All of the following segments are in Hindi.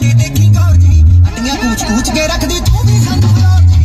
ਕੇ ਦੇਖੀ ਗੌਰ ਜੀ ਅੱਡੀਆਂ ਕੂਚ ਕੂਚ ਕੇ ਰੱਖਦੀ ਤੂੰ ਵੀ ਸਾਨੂੰ ਫਲੋਰ ਜੀ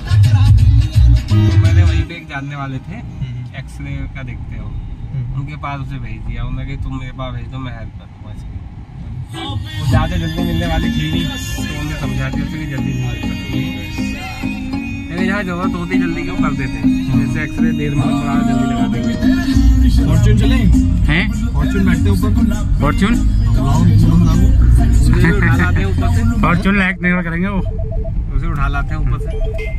तो मैंने वहीं पे एक जानने वाले थे एक्सरे का देखते हो। उनके पास उसे भेज दिया। उन्होंने कहा तुम मेरे पास भेज दो मैं हेल्प कर दूँगा इसकी। वो ज़्यादा जल्दी मिलने वाली थी नहीं तो उन्होंने समझा दिया कि जल्दी नहीं मिल सकती मैंने जहाँ ज़रूरत होती जल्दी क्यों कर देते? जैसे एक्सरे देर में पड़ा जल्दी लगा देंगे फॉर्च्यून चले? हैं? फॉर्च्यून बैठते ऊपर। फॉर्चून हैं फॉर्चून लाइक नहीं करेंगे वो। उसे उठा लाते हैं ऊपर से।